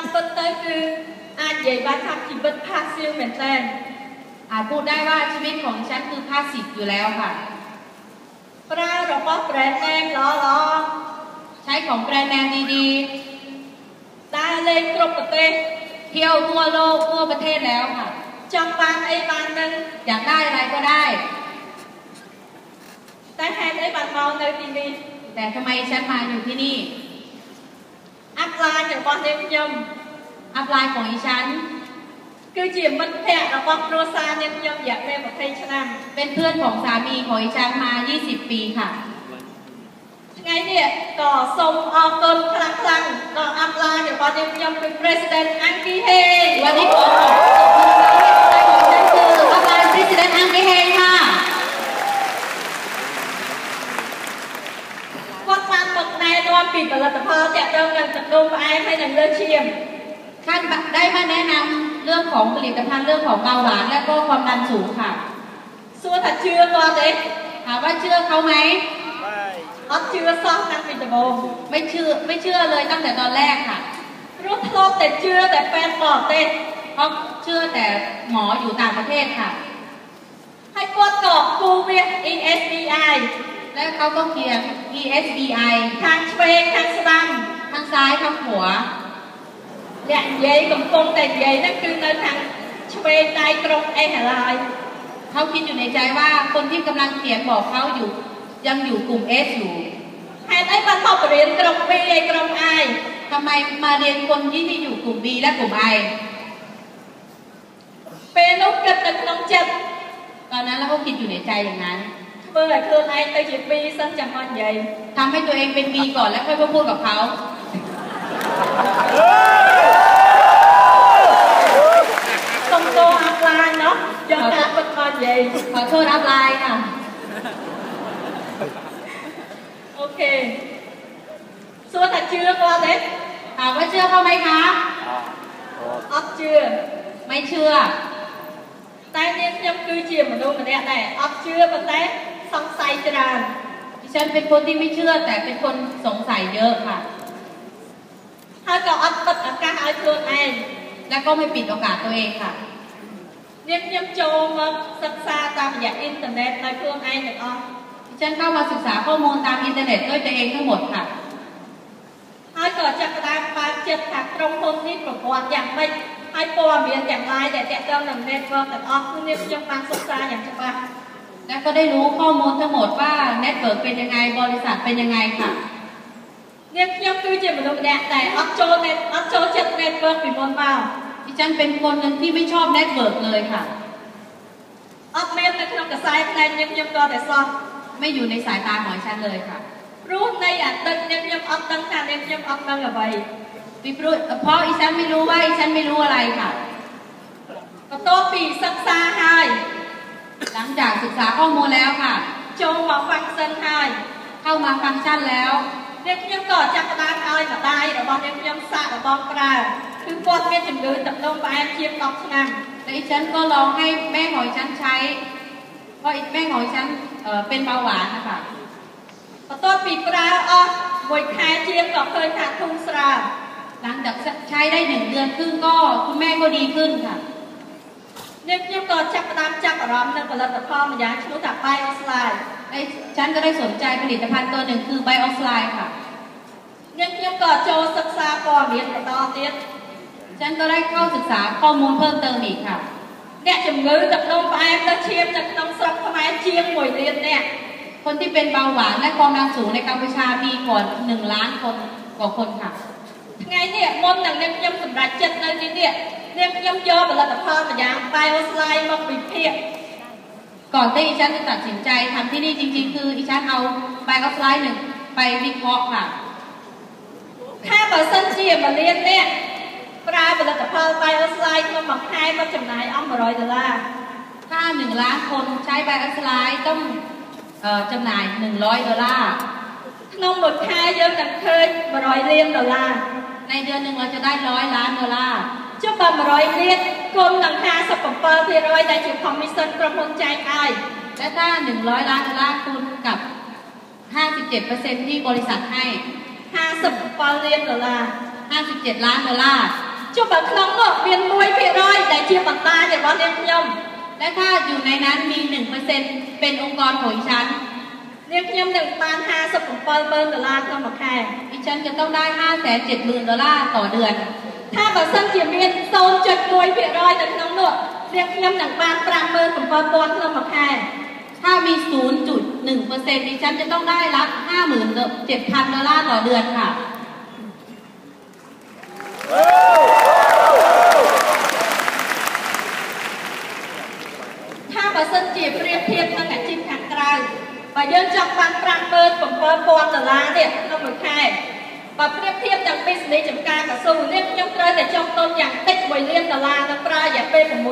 តាមពិតទៅគឺអាចនិយាយបានថាជីវិតផាសៀវមែនតើอาจพูดได้ว่าชีวิตของฉันคือพาสซีฟอยู่แล้วค่ะប្រើរបស់แบรนด์ name ល្អៗใช้ของแบรนด์แนมดีๆដើរលេងគ្រប់ប្រទេសเที่ยวทั่วโลกทั่วประเทศแล้วค่ะចង់បានអីបាននឹងอยากได้อะไรก็ได้แต่ហេតុអីបានមកនៅទីនេះแต่ทำไมฉันมาอยู่ที่นี่ อัพไลน์อย่างก่อนเองยมอัพไลน์ของอีฉันคือจีบมันแพะแล้วก็โรซาเนยมอยากเป็นปรบเทศชนะเป็นเพื่อนของสามีของอีฉันมา 20 ปีค่ะไงเนี่ยก็ส่งอเกินครั้งครั้งก่ออัพไลน์อย่างก่อนเองยมเป็นประธานอังกฤษวันนี้ขอ ណែនាំពីផលិតផលទាក់ទងនឹងទឹកនោមផ្អែមហើយនឹងលើឈាមท่านได้มาแนะนำเรื่องของผลิตภัณฑ์เรื่องของเบาหวานและก็ความดันสูงค่ะសួរថាជឿគាត់ទេถามว่าเชื่อเขาไหมអត់ជឿសោះតាំងពីដំបូងไม่เชื่อไม่เชื่อเลยตั้งแต่ตอนแรกค่ะព្រោះធ្លាប់តែជឿតែពេទ្យបរទេសเพราะเชื่อแต่หมออยู่ต่างประเทศค่ะให้គាត់ក៏គូវា ESBI แล้วเขาก็เขียน PSBI ทางเฟทางสลังทางซ้ายทางหัวและเย้กัำกงแต่เยยนั่นคือเงินทางชเวตายตรงไอ้หลายเขาคิดอยู่ในใจว่าคนที่กำลังเขียนบอกเขาอยู่ ยังอยู่กลุ่มเอสอยู่แทนไอ้มาตอบเรียนตรงไปเลยตรงไอทำไมมาเรียนคนที่ที่อยู่กลุ่มบีและกลุ่มไอเป็นนกกระตันน้องจ็บตอนนั้นแล้วเขาคิดอยู่ในใจอย่างนั้น ធ្វើឲ្យខ្លួនឯងទៅជា B សិនចាំមកនិយាយทำให้ตัวเองเป็น B ก่อนแล้วค่อยมาพูดกับเขาសុំទោសអាប់ឡាយเนาะយកការពិតមកនិយាយขอโทษอัพไลน์ค่ะโอเคសួរថាជឿគាត់ទេถามว่าเชื่อเขาไหมคะអត់ជឿไม่เชื่อតែនាងខ្ញុំគឺជាមនុស្សម្នាក់ដែរអត់ជឿប៉ុន្តែ សង្ស័យច្រើនดิฉันเป็นคนที่ไม่เชื่อ แต่เป็นคนสงสัยเยอะค่ะហើយក៏អត់បិទឱកាសឲ្យខ្លួនឯងและก็ไม่ปิดโอกาสตัวเองค่ะនាងខ្ញុំចូលមកសិក្សាតាមរយៈអ៊ីនធឺណិតដោយខ្លួនឯងទាំងអស់ฉันเข้ามาศึกษาข้อมูลตามอินเทอร์เน็ตด้วยตัวเองทั้งหมดค่ะហើយក៏ចាប់ផ្ដើមបើកចិត្តថាក្រុមហ៊ុននេះប្រព័ន្ធយ៉ាងម៉េចហើយព័ត៌មានទាំងឡាយដែលតាក់ទងនឹង network ទាំងអស់គឺនេះខ្ញុំបានសិក្សាយ៉ាងច្បាស់ และก็ได้รู้ข้อมูลทั้งหมดว่า network เป็นยังไงบริษัทเป็นยังไงค่ะនាងខ្ញុំគឺជាមនុស្សម្នាក់ដែលអត់ចូល net អត់ចូលចិត្ត network ពីមុនមកดิฉันเป็นคนนึงที่ไม่ชอบ network เลยค่ะអត់មាននៅក្នុងកសែផ្នែកនាងខ្ញុំក៏តែសោះไม่อยู่ในสายตาของฉันเลยค่ะព្រោះในអតីតនាងខ្ញុំអត់ដឹងថានាងខ្ញុំអត់ដឹងអ្វីពីព្រោះเพราะอีฉันไม่รู้ว่าอีฉันไม่รู้อะไรค่ะបន្ទាប់ពីសិក្សាហើយ หลังจากศึกษาข้อมูลแล้วค่ะ Châu vào khoảng sân hai เข้ามาฟังก์ชันแล้ว Nên khi em cỏ chặt ba ai mà tay Đó bọn em em xạ và bọn ra Cứ quật bên chừng đứa tập đông và em chiếm đọc cho nàng และดิฉันก็ลองให้แม่ของดิฉันใช้ เพราะแม่ของดิฉันเอ่อเป็นเบาหวานนะคะ Và tốt bị ra ơ Mỗi khai chiếm đọc hơi thả thung sra หลังจากใช้ได้หนึ่งเดือนครึ่งก็คุณแม่ก็ดีขึ้นค่ะ នាងខ្ញុំក៏ចាប់ផ្ដើមចាប់អារម្មណ៍នឹងផលិតផលម្យ៉ាងឈ្មោះថា BioSlide ไอ้ฉันก็ได้สนใจผลิตภัณฑ์ตัวหนึ่งคือ BioSlide ค่ะនាងខ្ញុំក៏ចូលសិក្សាព័ត៌មានបន្តទៀតฉันก็ได้เข้าศึกษาข้อมูลเพิ่มเติมอีกค่ะអ្នកជំងឺទឹកនោមផ្អែមលើឈាមនៅក្នុងស្រុកខ្មែរជាង1លានអ្នកคนที่เป็นเบาหวานและความดันสูงในกัมพูชามีกว่า1ล้านคนกว่าคนค่ะថ្ងៃនេះមុននឹងនាងខ្ញុំសម្រេចចិត្តនៅទីនេះ នាងខ្ញុំយកផលិតផលម្យ៉ាង BioSlide មកវិភាគก่อนที่อีฉันจะตัดสินใจทำที่นี่จริงๆ คืออีฉันเอา BioSlide หนึ่งไปวิเคราะห์ค่ะถ้าបើសិនជា1លានអ្នកប្រើផលិតផល BioSlide ក្នុងមួយខែមកចំណាយអស់100ដុល្លារถ้า1ล้านคนใช้ BioSlide ต้องจำหน่าย100ดอลลาร์ក្នុងមួយខែយើងនឹងឃើញ100លានដុល្លារในเดือนหนึ่งเราจะได้100ล้านดอลลาร์ ចុះបើ100លានគុណនឹង57%ដែលជា commission ក្រុមហ៊ុនចែកឲ្យและถ้า100ล้านดอลลาร์คูณกับ57%ที่บริษัทให้57លានដុល្លារ57ล้านดอลลาร์ ចុះបើក្នុងនោះមាន1%ដែលជាបណ្ដាញរបស់នាងខ្ញុំ และถ้าอยู่ในนั้นมี 1%เป็นองค์กรของดิฉัน នាងខ្ញុំនឹងបាន57,000ដុល្លារក្នុងមួយខែ ดิฉันจะต้องได้ 5 7 0 0 0 0ดอลลาร์ต่อเดือน ថាបើសិនជាមាន0.1%នៅក្នុងនោះនាងខ្ញុំនឹងបាន57,000ក្នុងមួយខែ ถ้ามี 0.1%ดิฉันจะต้องได้รับ 57,000 ดอลลาร์ต่อเดือนค่ะ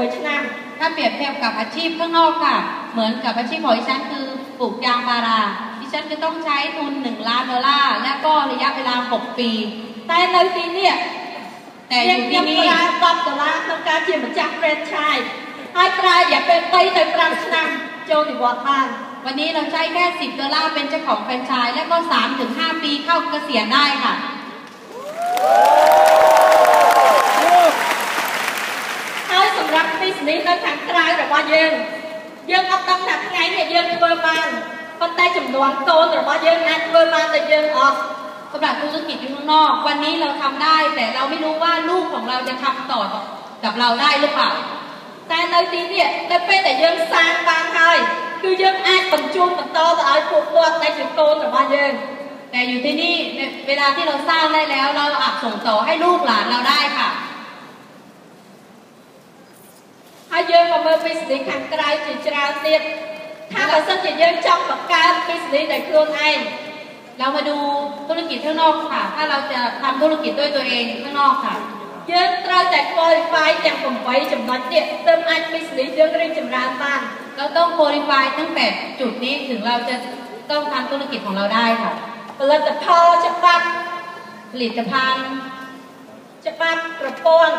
วยชั้นถ้าเปรียบเทียบกับอาชีพข้างนอกค่ะ เหมือนกับอาชีพของดิฉันคือปลูกยางพาราดิฉันจะต้องใช้ทุน 1 ล้านดอลลาร์และก็ระยะเวลา 6 ปี แต่ในปีเนี่ยแต่อยู่ที่นี่ตอบตัวลางต้องการเขียนมาจากเรนชายอัตราอย่าเป็นไปในฟรังชนะโจนิวอตานวันนี้เราใช้แค่ 10 ดอลลาร์เป็นเจ้าของแฟรนไชส์และก็ 3-5 ปีเข้าเกษียณได้ค่ะ សម្រាប់ business នៅខាងក្រៅរបស់យើងយើងអត់ដឹងថាថ្ងៃនេះយើងធ្វើបានប៉ុន្តែចំនួនកូនរបស់យើងអាចធ្វើបានតែយើងអត់ สำหรับธุรกิจอยู่ข้างนอก วันนี้เราทำได้ แต่เราไม่รู้ว่าลูกของเราจะทำต่อกับเราได้หรือเปล่า តែនៅទីនេះនៅពេលដែលយើងសាងបានហើយគឺយើងអាចបញ្ជូនបន្តទៅឲ្យពួកគាត់ដែលជាកូនរបស់យើង แต่อยู่ที่นี่ในเวลาที่เราสร้างได้แล้ว เราอาจส่งต่อให้ลูกหลานเราได้ค่ะ ហើយយើងមកមើល business ខាងក្រៅជាច្រើនទៀតថាបើសិនជាយើងចង់បង្កើត business ដោយខ្លួនឯង เรามาดูธุรกิจข้างนอกค่ะ ถ้าเราจะทำธุรกิจด้วยตัวเองข้างนอกค่ะ យើងត្រូវតែ qualify ទាំង8ចំណុចនេះទើបអាច business យើងរីកចម្រើនបាន เราต้องโ u ลิฟายตั้งแต่จุดนี้ถึงเราจะต้องทำธุรกิจของเราได้ค่ะ ផលិតផលច្បាប់ ผลิตภัณฑ์ ច្បាប់ប្រព័ន្ធ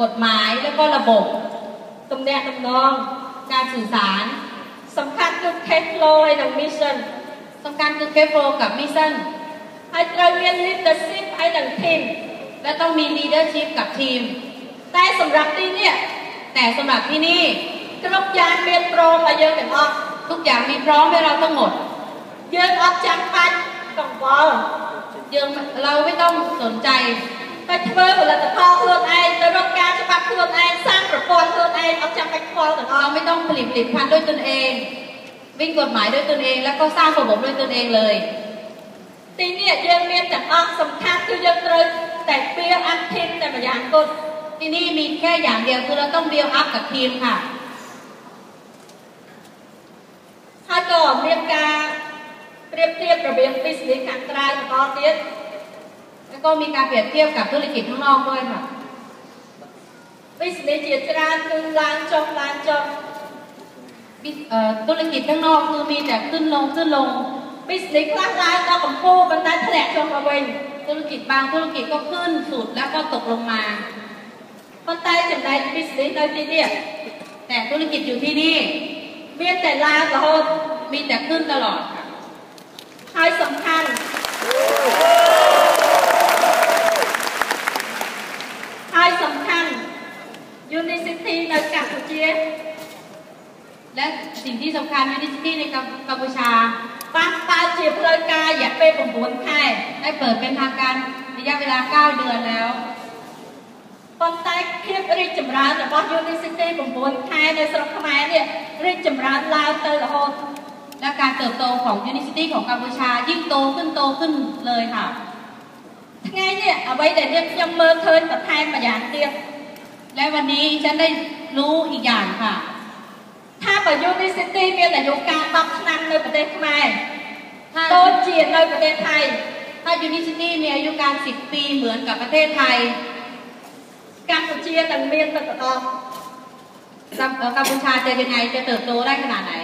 กฎหมายแล้วก็ระบบ ตำแหน่งตำนอง การสื่อสารสำคัญคือเคสโลให้ดังมิชชั่นสำคัญคือเคสโลกับมิชชั่นให้เราเรียนลิดเดอร์ชิพให้ดังทีมและต้องมีลีดเดอร์ชิพกับทีม แต่สำหรับที่นี่แต่สำหรับที่นี่ทุกอย่างเรียนโปรมาเยอะแต่ออกทุกอย่างมีพร้อมให้เราทั้งหมด เยอะออกจากปต้องบอลเยอะเราไม่ต้องสนใจ តែធ្វើផលិតផលខ្លួនឯងទៅរកការច្បាប់ខ្លួនឯងសាងប្រព័ន្ធខ្លួនឯងអត់ចាំបាច់ខ្វល់ទាំងអ เรา ស់ ไม่ต้องผลิตผลิตภัณฑ์ด้วยตนเอง วิ่งกฎหมายด้วยตนเอง แล้วก็สร้างระบบด้วยตนเองเลย ទីនេះយើងមានទាំងអស់សំខាន់គឺយើងត្រូវតែ build up team តែម្យ៉ាងគត់ ที่นี่มีแค่อย่างเดียวคือเราต้องเบีย up กับทีมค่ะ ហើយក៏មានការប្រៀបធៀបរវាង business ខាងក្រៅបន្តទៀត แล้วก็มีการเปรียบเทียบกับธุรกิจข้างนอกด้วยค่ะ business จิตร้านคือร้านจบร้านจบธุรกิจข้างนอกคือมีแต่ขึ้นลงขึ้นลงบิสเนสท้านร้านก็ของผู้บรรดาแถลงจงระเวนธุรกิจบางธุรกิจก็ขึ้นสุดแล้วก็ตกลงมาคนไทยจำได้ business ได้ที่เนี่ยแต่ธุรกิจอยู่ที่นี่เมียแต่ลาก็มีแต่ขึ้นตลอดค่ะท้ายสำคัญ ហើយសំខាន់ University នៅកម្ពុជា และสิ่งที่สำคัญ University ในกัมกัมพูชา បានបើកជាផ្លូវការរយៈពេល9ខែ ได้เปิดเป็นทางการระยะเวลา 9 เดือนแล้ว ប៉ុន្តែភាពរីកចម្រើនរបស់ University 9ខែនៅស្រុកខ្មែរនេះរីកចម្រើនឡើងទៅរហូត และการเติบโตของ University ของกัมพูชา ยิ่งโตขึ้นโตขึ้นเลยค่ะ ថ្ងៃនេះអ្វីដែលនាងខ្ញុំមើលឃើញបន្ថែមម្យ៉ាងទៀត และวันนี้ฉันได้รู้อีกอย่างค่ะ ថាបើ University មានអាយុកាល10ឆ្នាំនៅប្រទេសខ្មែរ ถ้า ដូចជានៅប្រទេសថៃ ถ้า University มีอายุการ 10 ปีเหมือนกับประเทศไทย កម្ពុជានឹងមានទៅបន្ត กัมเอ่อกัมพูชาจะยังไงจะเติบโตได้ขนาดไหน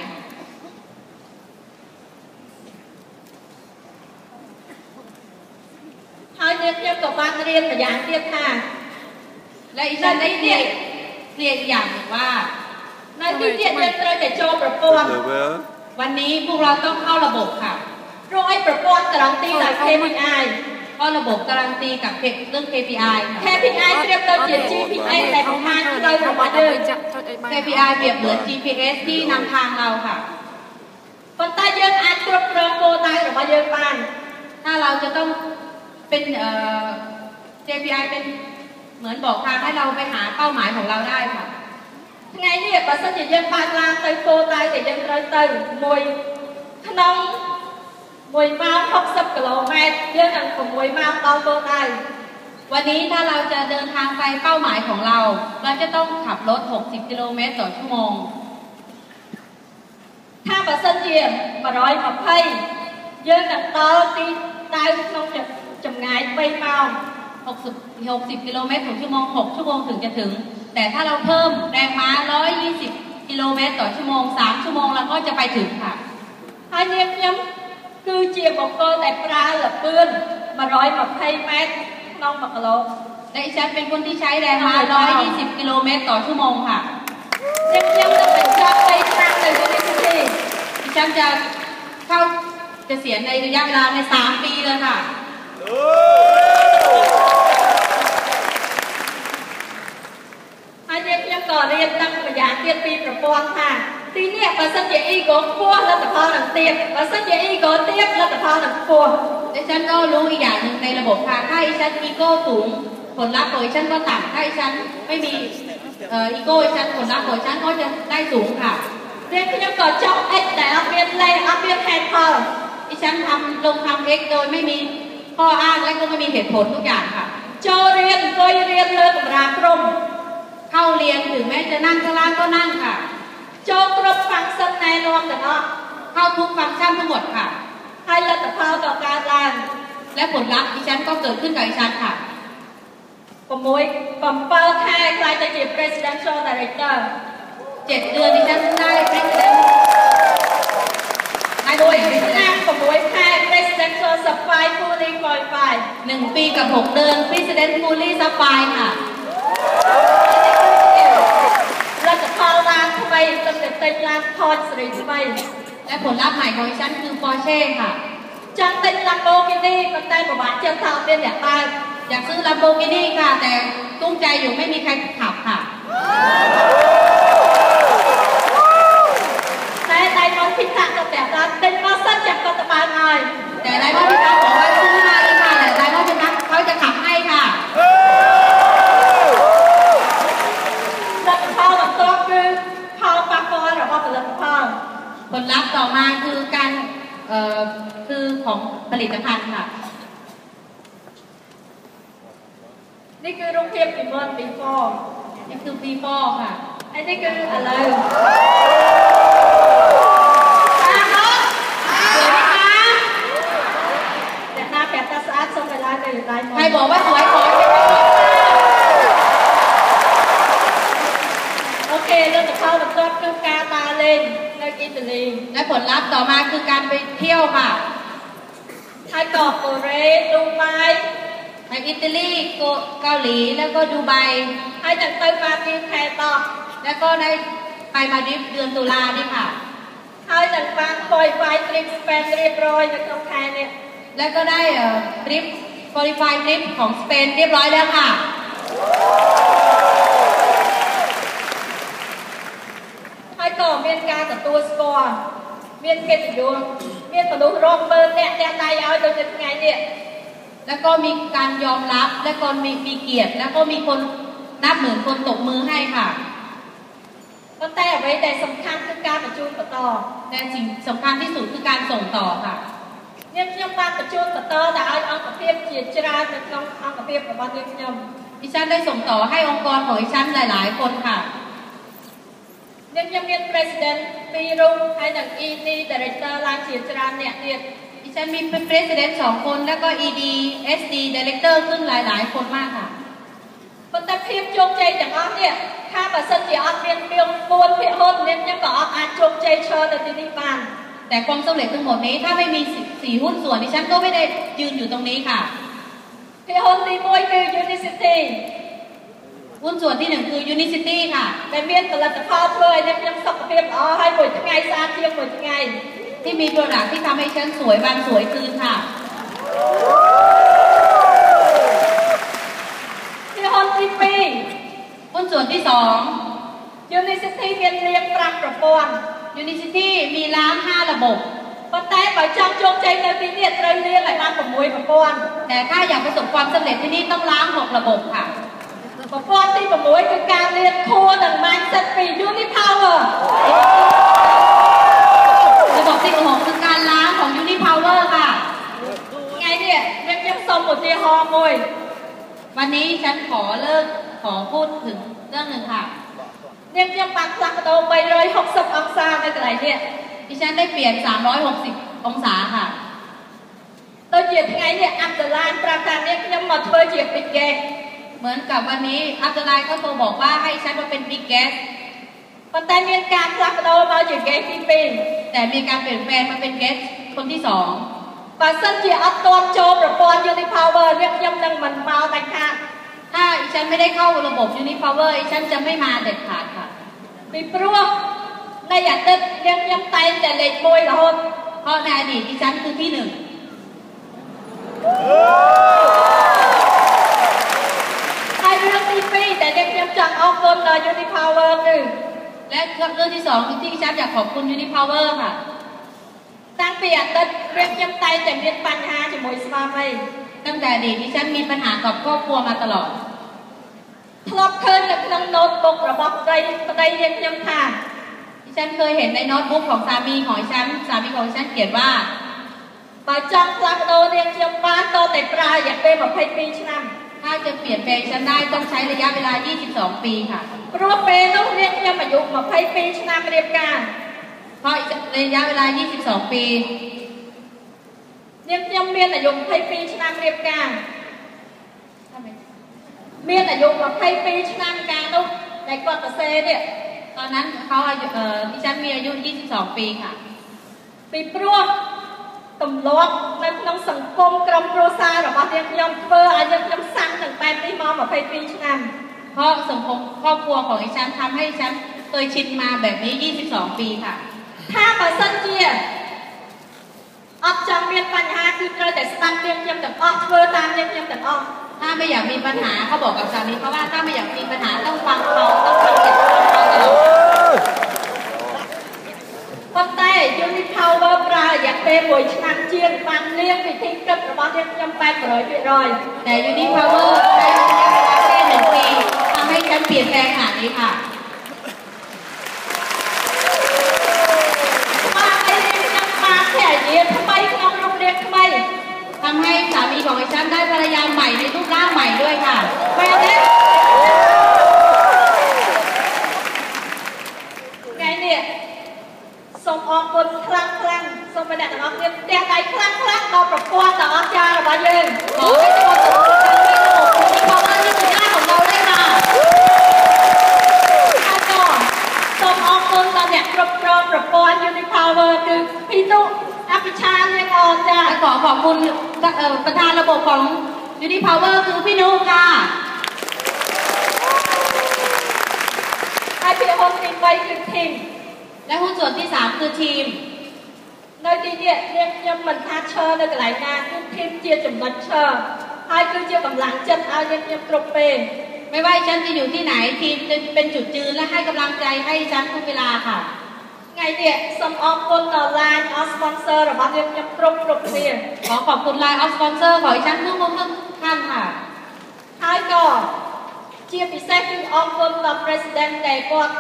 ហើយនាងខ្ញុំក៏បានរៀនម្យ៉ាងទៀតថា และอีฉันได้เรียนเรียนอีกอย่างหนึ่งว่า នៅទីនេះយើងត្រូវតែចូលប្រព័ន្ធ Level วันนี้พวกเราต้องเข้าระบบค่ะ រកឲ្យប្រព័ន្ធត្រង់ទីដោយ KPI ก็ระบบการันตีกับเรื่อง KPI ค่ะ KPI ប្រៀបដូចជា GPA ដែលបង្ហាញផ្លូវរបស់យើង KPI เปรียบเหมือน GPS ที่นำทางเราค่ะ ប៉ុន្តែយើងអាចគ្រប់គ្រងគោលដៅរបស់យើងបាន ถ้าเราจะต้อง เป็นเอ่อ KPI เป็นเหมือนบอกทางให้เราไปหาเป้าหมายของเราได้ค่ะ ថ្ងៃនេះបើសិនជាយើងបើកឡានទៅគោលដៅដែលយើងត្រូវទៅមួយក្នុង1ម៉ោង60គីឡូម៉ែត្រយើងនឹង6ម៉ោងដល់គោលដៅ วันนี้ถ้าเราจะเดินทางไปเป้าหมายของเรา เราจะต้องขับรถ 60 กิโลเมตรต่อชั่วโมง ថាបើសិនជា120យើងនឹងដល់ទីដៅក្នុង ចម្ងាយ3ម៉ោង 60 60 กิโลเมตรต่อชั่วโมง 6 ชั่วโมงถึงจะถึง แต่ถ้าเราเพิ่มแรงม้า 120 กิโลเมตรต่อชั่วโมง 3 ชั่วโมงเราก็จะไปถึงค่ะ ហើយនាងខ្ញុំគឺជាបង្គោលដែលប្រើលពឿន120ម៉ែត្រក្នុង1គីឡូ และดิฉันเป็นคนที่ใช้แรงม้า 120 กิโลเมตรต่อชั่วโมงค่ะ នាងខ្ញុំនឹងបញ្ចប់3ឆ្នាំនៅ University ดิฉันจะเข้าเกษียณในระยะเวลาใน 3 ปีเลยค่ะ ហើយនាងខ្ញុំក៏រៀនដឹងម្យ៉ាងទៀតពីប្រព័ន្ធថាទីនេះបើសិនជា ego ខ្ពស់លទ្ធផលនឹងទៀតបើសិនជា ego ទៀតលទ្ធផលនឹងខ្ពស់ ดิฉันก็รู้อีกอย่างหนึ่งในระบบค่ะถ้าดิฉันอีโก้สูง ผลลัพธ์ของดิฉันก็ต่ำถ้าดิฉันไม่มีเอ่ออีโก้ดิฉันผลลัพธ์ของดิฉันก็จะได้สูงค่ะ នាងខ្ញុំក៏ចង់ X ដែលអត់មានលេខអត់មានហេតុផល ดิฉันทำลงทำเอ็กโดยไม่มี ข้ออ้างและก็ไม่มีเหตุผลทุกอย่างค่ะโจเรียนเคยเรียนเลิกราตรมเข้าเรียนถึงแม้จะนั่งข้างล่างก็นั่งค่ะ โจกรบฟังสำในรวมแต่ก็เข้าทุกฟังก์ชันทั้งหมดค่ะให้รัตภาต่อการลานและผลลัพธ์ดิฉันก็เกิดขึ้นกับดิฉันค่ะปมมุ้ยปมเป้าแท้กลายจะจีบ presidential director เจ็ดเดือนดิฉันได้ president I will exam ผม will exam President Sapphire fully qualified หนึ่งปีกับหกเดือน President fully Sapphire ค่ะ เราจะพาลานทำไมจำเป็นเต็มลานพอดสริทำไปและผลลัพธ์ใหม่ของฉันคือ Porsche ค่ะจังเป็นลัมโบกินีก็ได้ประมาณเจ้าสาวเป็นแบบตาอยากซื้อ Lamborghini ค่ะ แต่ตุ้งใจอยู่ไม่มีใครขับค่ะ พิธาจะแบบนั้นเป็นมาสั้นจากปัตตานีแต่ไรไม่าพิธาบอกว่าสู้มาเลยค่ะแต่ไรไม่าเป็นนัเขาจะขับให้ค่ะรัฐบาลตัวคือพาอปากกอนหรือว่าผลิตภัณฑ์ผลลัพธ์ต่อมาคือการคือของผลิตภัณฑ์ค่ะนี่คือโรงเรียนปีมอนปีฟอนี่คือปีฟอค่ะไอ้นี่คืออะไร ใครบอกว่าสวยขอใช่ไหมโอเคเราจะเข้ากับต้นกาตาเลนและอิตาลีและผลลัพธ์ต่อมาคือการไปเที่ยวค่ะไทยต่อโกเรสดูไบไทยอิตาลีเกาหลีแล้วก็ดูไบไทยจากไต้ปาตีแพต่อแล้วก็ได้ไปมาดิฟเดือนตุลาเนี่ยค่ะไทยจากฟางคอยไฟตริมแฟนเรียบร้อยจากตรงแพเนี่ยแล้วก็ได้ริฟ คอลิฟายคลิปของสเปนเรียบร้อยแล้วค่ะ hai trò miên ca của tôi score miên kia thì đua miên của tôi rong bơn nè đeo tay áo tôi chụp ngày nè แล้วก็มีการยอมรับ และก็มีมีเกียรติ แล้วก็มีคนนับเหมือนคนตบมือให้ค่ะตั้งแต่ไว้แต่สำคัญคือการประชุมต่อแต่สิ่งสำคัญที่สุดคือการส่งต่อค่ะ នាងខ្ញុំបានបញ្ជូនបន្តទៅឲ្យអង្គភាពជាច្រើននៅក្នុងអង្គភាពរបស់នាងខ្ញុំ ดิฉันได้ส่งต่อให้องค์กรของดิฉันหลาย ๆ คนค่ะ នាងខ្ញុំមាន president ពីររូបហើយនិង ED director ឡើងជាច្រើនអ្នកទៀត ดิฉันมี president สองคนแล้วก็ ED SD director ขึ้นหลาย ๆ คนมากค่ะ ប៉ុន្តែភាពជោគជ័យទាំងអស់នេះថាបើសិនជាអត់មានពី4ភាគហ៊ុននាងខ្ញុំក៏អត់អាចជោគជ័យឈរនៅទីនេះបាន แต่ความสำเร็จทั้งหมดนี้ถ้าไม่มีสี่หุ้นส่วนดิฉันก็ไม่ได้ยืนอยู่ตรงนี้ค่ะ The only one ยูนิซิที่หุ้นส่วนที่หนึ่งคือยูนิซิที่ค่ะเป็นเมียนผลิดภาพเลยในเพียงสักเพียงอ๋อให้ปวดยังไงซาเทียมหมดยังไง ที่มีโปรดักที่ทำให้ฉันสวยบางสวยคืนค่ะ The only thing หุ้นส่วนที่สองยูนิซิที่เรียนเรียงตามประปอน Unicity มีล้าง5ระบบ ប៉ុន្តែបើចង់ជោគជ័យនៅទីនេះត្រូវរៀងឲ្យបាន6ប្រព័ន្ធ แต่ถ้าอยากประสบความสำเร็จที่นี่ต้องล้าง 6 ระบบค่ะ ប្រព័ន្ធទី6គឺការរៀន core និង mindset ពី Unipower ระบบที่6คือการล้างของ Unipower ค่ะ ថ្ងៃនេះរៀងខ្ញុំសូមឧទាហរណ៍មួយ วันนี้ฉันขอเลิกขอพูดถึงเรื่องหนึ่งค่ะ រៀងខ្ញុំបានផ្លាស់ប្ដូរ360អង្សានៅកន្លែងនេះ ดิฉันได้เปลี่ยน 360 องศาค่ะ ដូចជាថ្ងៃនេះអាប់ដឡានប្រាប់ថានេះខ្ញុំមកធ្វើជា big game เหมือนกับวันนี้อัพเดไลน์เขาโทรบอกว่าให้ฉันมาเป็นบิ๊กแกส ប៉ុន្តែមានការផ្លាស់ប្ដូរមកជា game ទី2 แต่มีการเปลี่ยนแปลงมาเป็นแกสคนที่สอง បើសិនជាអត់ទាន់ចូលប្រព័ន្ធ Unipower នេះខ្ញុំនឹងមិនមកដាច់ខាត ถ้าอีฉันไม่ได้เข้าระบบ Unipower อีฉันจะไม่มาเด็ดขาดค่ะ ่ะ ពីព្រោះในអតីតរៀងខ្ញុំតែងតែលេខ1រហូត เพราะในอดีตอีฉันคือที่หนึ่ง ហើយរឿងទី2ដែលរៀងខ្ញុំចង់អរគុណដល់ Unipower គឺ และเรื่องที่สองคือที่อีฉันอยากขอบคุณ Unipower ค่ะ តាំងពីអតីតរៀងខ្ញុំតែងតែមានបញ្ហាជាមួយស្វាមី ตั้งแต่อดีตดิฉันมีปัญหากับครอบครัวมาตลอด ធ្លាប់ឃើញនៅក្នុង notebook របស់ប្តីប្តីរៀងខ្ញុំថា ดิฉันเคยเห็นในโน้ตบุ๊กของสามีของดิฉันสามีของดิฉันเขียนว่า បើចង់ផ្លាស់ប្ដូររៀងខ្ញុំបានតតែប្រើរយៈពេល22ឆ្នាំ ถ้าจะเปลี่ยนแปลงฉันได้ต้องใช้ระยะเวลา 22 ปีค่ะ ព្រោះពេលនោះរៀងខ្ញុំអាយុ22ឆ្នាំរៀបការ เพราะระยะเวลา 22 ปี រៀងខ្ញុំមានអាយុ22ឆ្នាំរៀបការ មានអាយុ22ឆ្នាំកាលនោះដែលគាត់សរសេរនេះ ตอนนั้นเขาอายุเอ่อดิฉันมีอายุ 22 ปีค่ะ ពីព្រោះទម្លាប់នៅក្នុងសង្គមក្រុមគ្រួសាររបស់រៀងខ្ញុំធ្វើឲ្យរៀងខ្ញុំសាំងនឹងបែបនេះមក22ឆ្នាំ เพราะสังคมครอบครัวของดิฉันทำให้ดิฉันเคยชินมาแบบนี้ 22 ปีค่ะ ថាបើសិនជាអត់ចង់មានបញ្ហាគឺត្រូវតែស្ដាប់រៀងខ្ញុំទាំងអស់ធ្វើតាមរៀងខ្ញុំទាំងអស់ ถ้าไม่อยากมีปัญหาเขาบอกกับสามีเขาว่าถ้าไม่อยากมีปัญหาต้องฟังเขาต้องฟังเหตุผลเขาตลอด ប៉ុន្តែ Unipower ប្រើរយៈពេល1ឆ្នាំជាងបានលៀងវិធីគិតរបស់រៀងខ្ញុំ800% แต่ยูนิพาวเวอร์ใช้ระยะเวลาแค่หนึ่งปีทำให้ฉันเปลี่ยนแปลงขนาดนี้ค่ะ បានអីរៀងខ្ញុំបានតែអាយុថ្មីក្នុងរូបរាងថ្មី ทำให้ ีของไอ้ชั้นได้ภรรยาใหม่ในรูปร่างใหม่ด้วยค่ะไปเด็ไงเนี่ยส่งออกคนคลังคลังส่งไปแดดน้องเนี่ยแดดใจคลังคลังเราประกวดแต่ออองจาระบายเย็นขอให้ทุกคน គុណដល់អ្នកគ្រប់គ្រងប្រព័ន្ធ Unipower គឺពីនុអភិឆានាងអនចា และขอขอบคุณเอ่อประธานระบบของยูนิพาวเวอร์คือพี่นุค่ะ ហើយភាគហ៊ុនទី3គឺ team และหุ้นส่วนที่ 3 คือทีม នៅទីនេះនាងខ្ញុំមិនថាឈរនៅកន្លែងណាគឺ team ជាចំណុចឈរហើយគឺជាកម្លាំងចិត្តឲ្យនាងខ្ញុំគ្រប់ពេល ไม่ว่าฉันจะอยู่ที่ไหนทีมจะเป็นจุดยืนและให้กำลังใจให้ฉันทุกเวลาค่ะ ថ្ងៃនេះសូមអរគុណដល់ line អស់ sponsor របស់នាងខ្ញុំគ្រប់គ្រប់គ្នា ขอขอบคุณไลน์ออฟสปอนเซอร์ของดิฉันทุกทุกท่านค่ะ ហើយក៏ជាពិសេសគឺអរគុណដល់ president ដែលគាត់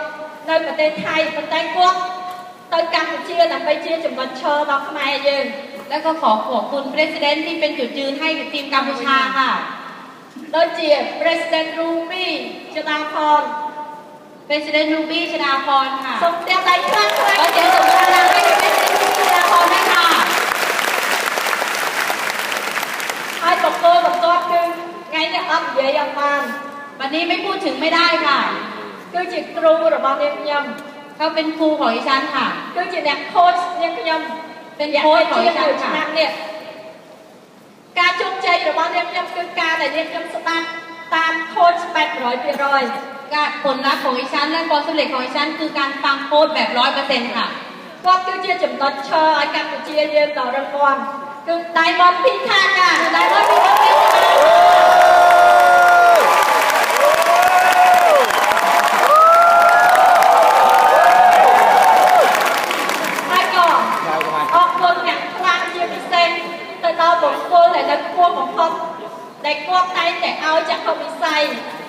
នៅប្រទេសថៃប៉ុន្តែគាត់ទៅកម្ពុជាដើម្បីជាចំណុចឈរដល់ខ្មែរយើង แล้วก็ขอขอบคุณประธานที่เป็นจุดยืนให้กับทีมกัมพูชาค่ะ โดยจีเ President Ruby ชนาพร President Ruby ชนาพรค่ะสมเด็จไตรเชิญค่ะโดยจีสมเด็จนางให้ President Ruby ชนาพรด้วค่ะให้บอกตัวบอกตัวคือไงเนี่ยอัพเยอะอย่างมันวันนี้ไม่พูดถึงไม่ได้ค่ะคือจิตครูระบาบเยี่ยมเขาเป็นครูของอีชันค่ะคือจิตแดกโค้ชเยี่ยมเป็นโค้ชของอีชันค่ะ ការជោគជ័យរបស់នាងខ្ញុំគឺការដែលនាងខ្ញុំស្ដាប់តាម coach 800% การผลลัพธ์ของดิฉันและความสำเร็จของดิฉันคือการฟังโค้ดแบบร้อยเปอร์เซ็นต์ค่ะ គាត់គឺជាចំណុចឈរឲ្យកម្ពុជាយើងដល់រឹងមាំគឺ Diamond Pita ចា Diamond Pita ចា ដែលឲ្យចាក់វិស័យ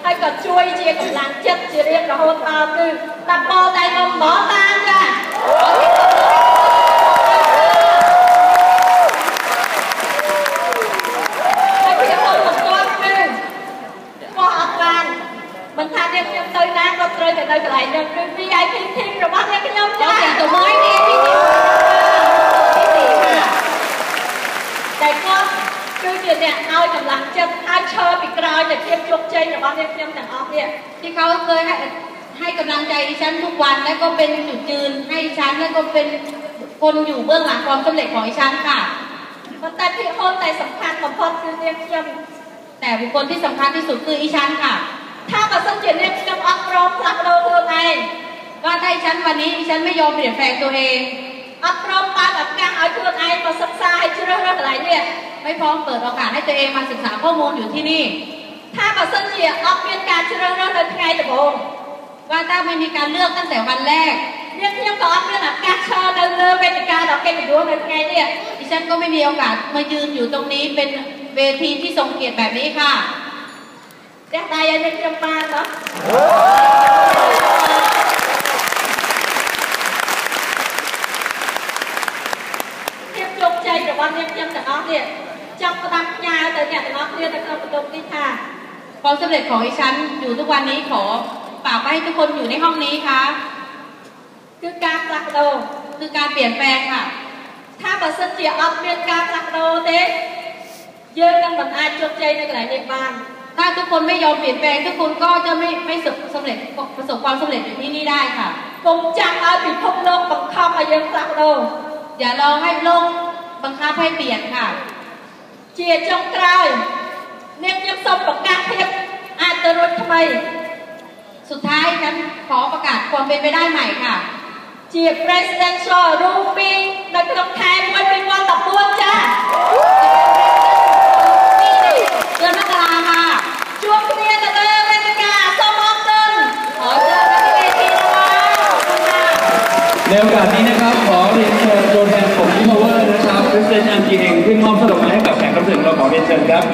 ហើយក៏ជួយជាកម្លាំងចិត្តជារៀងរហូតមកគឺតាមបលតែនំមកតាមចា เนี่ยที่เขาเคยให้ให้กำลังใจดิฉันทุกวัน และก็เป็นจุดยืนให้ดิฉันและก็เป็นคนอยู่เบื้องหลังความสำเร็จของดิฉันค่ะแต่ที่โฮมใจสำคัญของพ่อคือเรียกเทียมแต่บุคคลที่สำคัญที่สุดคืออิชันค่ะ ถ้ากับสังเกตเนี่ยพี่น้องอักร้องรักเราเธอไงก็ได้ฉันวันนี้อิชันไม่ยอมเปลี่ยนแปลงตัวเองอักร้องปากับกลางเอาชุดไอ้มาซักซาให้ชุดเรื่องอะไรเนี่ยไม่พร้อมเปิดโอกาสให้ตัวเองมาศึกษาข้อมูลอยู่ที่นี่ ถ้าเกิดเส้นเฉียออกมีการเชื่อเรื่องเดินไงแต่บงว่าถ้าไม่มีการเลือกตั้งแต่วันแรกเรื่ยงที่ยังก่ออกเรื่องการเชิญเดินเดินเป็นการออกเกณฑ์ดูเลยดินไงเนี่ยดิฉันก็ไม่มีโอกาสมายืนอยู่ตรงนี้เป็นเวทีที่ทรงเกียรติแบบนี้ค่ะเด็ตายยังจำปาเนาะเทียบจงใจแต่ว่าเทียบเทีบต่น้องเนี่ยจับกระดับยาวแต่เนี่ยแต่น้องเนี่ยแต่กระดตรงนี้ค่ะ ความสำเร็จของอิฉันอยู่ทุกวันนี้ขอฝากไว้ให้ทุกคนอยู่ในห้องนี้คะ่ะคือการปรักโลคือการเปลี่ยนแปลงค่ะ ถ้าประสิทออกเรื่องการปรักโลเด็กเยอะกันบรรอาจจบใจในหลายในบ้านถ้าทุกคนไม่ยอมเปลี่ยนแปลงทุกคนก็จะไม่ไม่สำเร็จประสบความสำเร็จอยู่ที่นี่ได้ค่ะกงจังเอาผิดพบโลกบังคับมาเยอะรักโลอย่ารอให้โลกบังคับให้เปลี่ยนค่ะ เจียจงกราย เนี่ยยังสอบประกาศยังอาจจะรถทำไม สุดท้ายฉันขอประกาศความเป็นไปได้ใหม่ค่ะเจียบ presidential รูปีนักตกแทนวันเป็นวันตับตัวจ้าเดือนมกราค่ะช่วงนี้จะเจอเรนกาสมองตึนขอเจอกันที่เทีนะคะในโอกาสนี้นะครับขอเรียนเชิญตัวแทนผมงที่พาวเวอร์นะครับ president อันจีเองขึ้นมอบสลบมาให้กับแขกรับเชิญเราขอเรียนเชิญครับ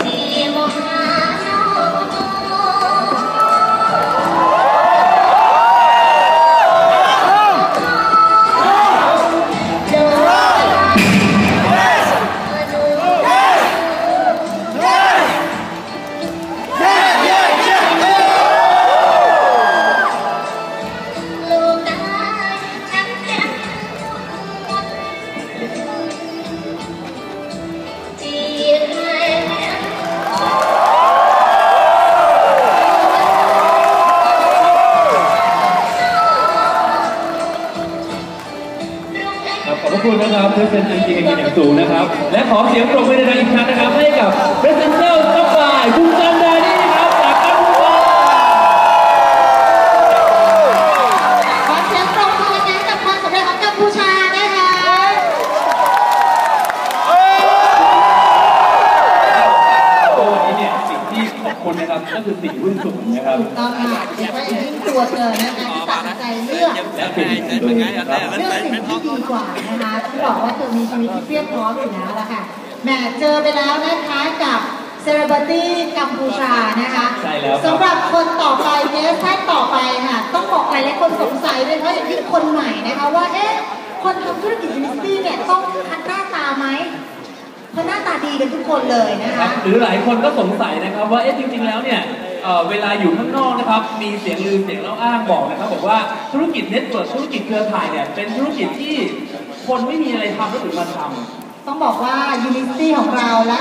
เนี่ยสิ่งที่ขอบคุณนะครับก็คือสิ่งรุ่นสูงนะครับถูกต้องค่ะเดี๋ยวก็อย่างยิ่งตัวเธอนะคะที่ตัดสินใจเลือกและเป็นอย่างด้วยนะครับเลือกสิ่งที่ดีกว่านะคะที่บอกว่าเธอมีชีวิตที่เพียบพร้อมอยู่แล้วละค่ะแหมเจอไปแล้วนะคะกับเซเลบริตี้กัมพูชานะคะใช่แล้วครับสำหรับคนต่อไปเนสท่านต่อไปค่ะต้องบอกหลายๆคนสงสัยเลยเพราะอย่างที่คนใหม่นะคะว่าเอ๊ะคนทำธุรกิจ Unicity เนี่ยต้องคัดหน้าตาไหม เพราะหน้าตาดีกันทุกคนเลยนะครัคะบหรือหลายคนก็สงสัยนะครับว่าเอ๊ะจริง ๆ แล้วเนี่ยเอ่อเวลาอยู่ข้างนอกนะครับ มีเสียงลือเสียงเล่าอ้างบอกนะครับบอกว่าธุรกิจ network ธุรกิจเครือข่ายเนี่ยเป็นธุรกิจที่คนไม่มีอะไรทำก็ถึงมาทำ ต้องบอกว่า Unicity ของเราและ